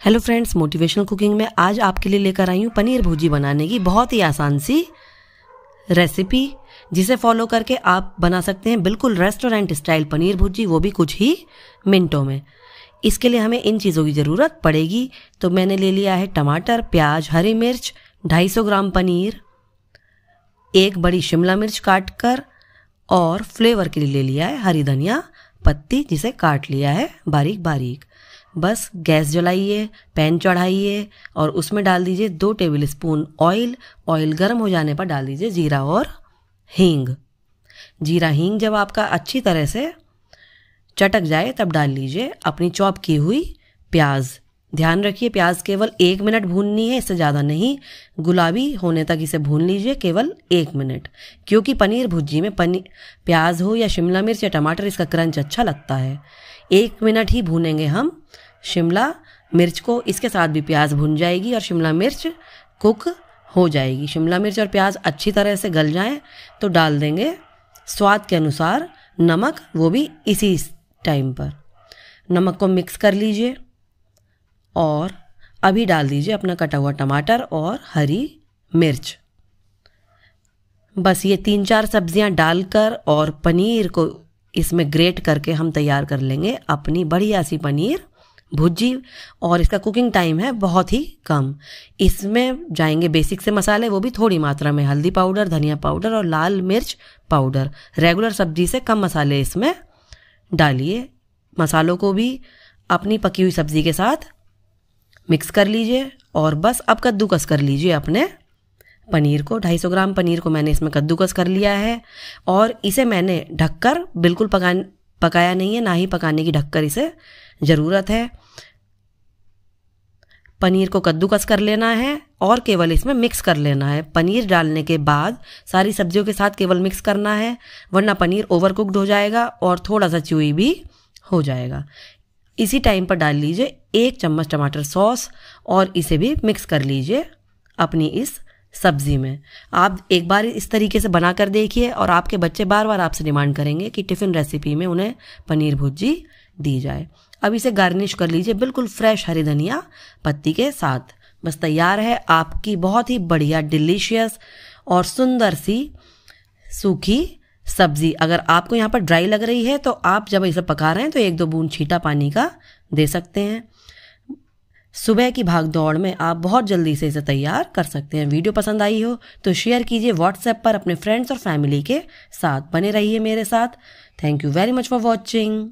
Hello friends motivational cooking में आज आपके लिए लेकर आई हूँ पनीर भुजी बनाने की बहुत ही आसान सी रेसिपी जिसे फॉलो करके आप बना सकते हैं बिल्कुल रेस्टोरेंट स्टाइल पनीर भुजी वो भी कुछ ही मिनटों में। इसके लिए हमें इन चीज़ों की ज़रूरत पड़ेगी। तो मैंने ले लिया है टमाटर, प्याज, हरी मिर्च 250 ग्राम पनीर, एक बड़ी शिमला मिर्च काट कर और फ्लेवर के लिए ले लिया है हरी धनिया पत्ती, जिसे काट लिया है बारीक बारीक बस, गैस जलाइए, पैन चढ़ाइए और उसमें डाल दीजिए दो टेबल स्पून ऑयल। ऑयल गर्म हो जाने पर डाल दीजिए जीरा और हींग। जीरा हींग जब आपका अच्छी तरह से चटक जाए तब डाल लीजिए अपनी चॉप की हुई प्याज। ध्यान रखिए, प्याज केवल एक मिनट भूननी है, इससे ज़्यादा नहीं। गुलाबी होने तक इसे भून लीजिए केवल एक मिनट, क्योंकि पनीर भुजी में पनीर प्याज हो या शिमला मिर्च या टमाटर, इसका क्रंच अच्छा लगता है। एक मिनट ही भूनेंगे हम। शिमला मिर्च को, इसके साथ भी प्याज भुन जाएगी और शिमला मिर्च कुक हो जाएगी। शिमला मिर्च और प्याज अच्छी तरह से गल जाएँ तो डाल देंगे। स्वाद के अनुसार नमक, वो भी इसी टाइम पर। नमक को मिक्स कर लीजिए। और अभी डाल दीजिए अपना कटा हुआ टमाटर और हरी मिर्च। बस ये तीन चार सब्ज़ियाँ डालकर और पनीर को इसमें ग्रेट करके हम तैयार कर लेंगे अपनी बढ़िया सी पनीर भुजी और इसका कुकिंग टाइम है बहुत ही कम। इसमें जाएँगे बेसिक से मसाले, वो भी थोड़ी मात्रा में। हल्दी पाउडर, धनिया पाउडर और लाल मिर्च पाउडर। रेगुलर सब्ज़ी से कम मसाले इसमें डालिए। मसालों को भी अपनी पकी हुई सब्ज़ी के साथ मिक्स कर लीजिए और बस अब कद्दूकस कर लीजिए अपने पनीर को। 250 ग्राम पनीर को मैंने इसमें कद्दूकस कर लिया है और इसे मैंने ढककर, बिल्कुल पका पकाया नहीं है, ना ही पकाने की ढककर इसे ज़रूरत है। पनीर को कद्दूकस कर लेना है और केवल इसमें मिक्स कर लेना है। पनीर डालने के बाद सारी सब्जियों के साथ केवल मिक्स करना है, वरना पनीर ओवर कुकड हो जाएगा और थोड़ा सा चुई भी हो जाएगा। इसी टाइम पर डाल लीजिए एक चम्मच टमाटर सॉस और इसे भी मिक्स कर लीजिए अपनी इस सब्ज़ी में। आप एक बार इस तरीके से बना कर देखिए और आपके बच्चे बार बार आपसे डिमांड करेंगे कि टिफ़िन रेसिपी में उन्हें पनीर भुजी दी जाए। अब इसे गार्निश कर लीजिए बिल्कुल फ्रेश हरी धनिया पत्ती के साथ। बस तैयार है आपकी बहुत ही बढ़िया डिलीशियस और सुंदर सी सूखी सब्ज़ी। अगर आपको यहाँ पर ड्राई लग रही है तो आप जब इसे पका रहे हैं तो एक दो बूंद छीटा पानी का दे सकते हैं। सुबह की भाग दौड़ में आप बहुत जल्दी से इसे तैयार कर सकते हैं। वीडियो पसंद आई हो तो शेयर कीजिए व्हाट्सएप पर अपने फ्रेंड्स और फैमिली के साथ। बने रहिए मेरे साथ। Thank you very much for watching